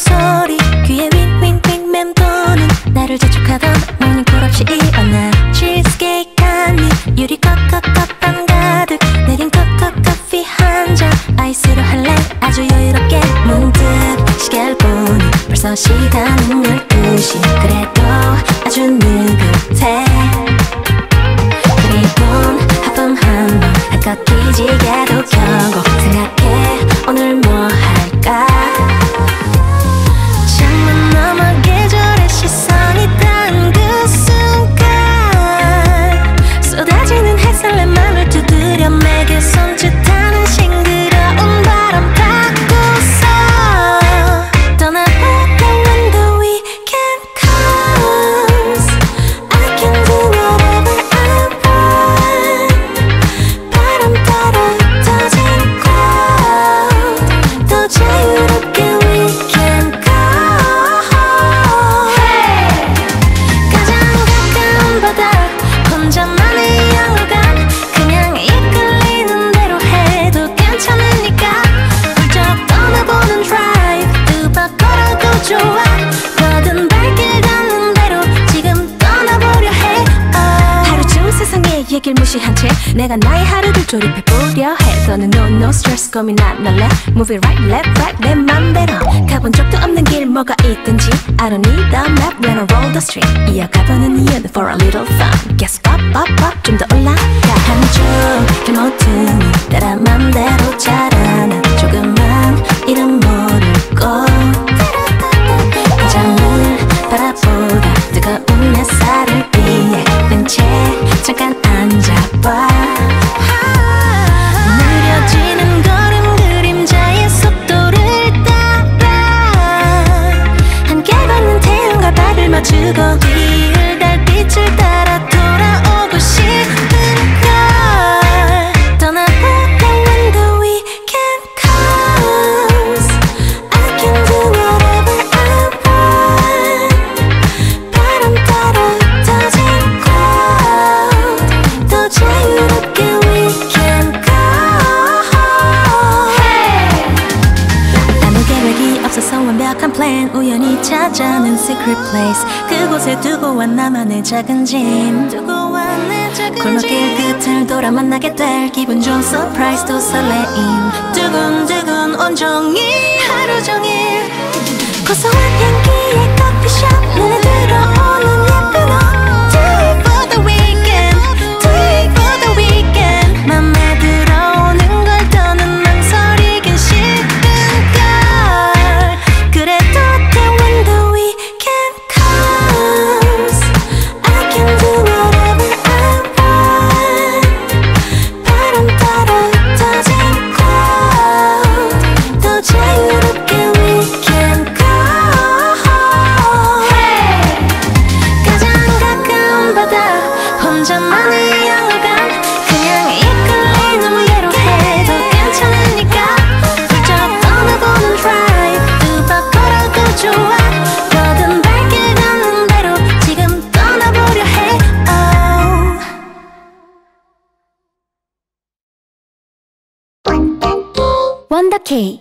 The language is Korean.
소리 귀에 윙윙윙 맴도는 나를 재촉하던 할래? 아주 여유롭게 보니 벌써 시간은 12시 그래도 아주 느긋해 길 무시한 채 내가 나의 하루를 조립해보려 해 너는 no no stress 고민 안 할래 Move it right left right 내 맘대로 가본 적도 없는 길 뭐가 있든지 I don't need a map when I roll the street 이어가보는 이유는 for a little fun Guess up up up 좀 더 올라가 한쪽 길 모퉁이 따라 맘대로 자 발을 plan. 우연히 찾아낸 secret place. 그곳에 두고 와 나만의 작은 짐. 골목길 끝을 돌아 만나게 될 기분 좋은 surprise 또 설레임. 두근두근 온종일 하루 종일 고소한 향기의 원더케이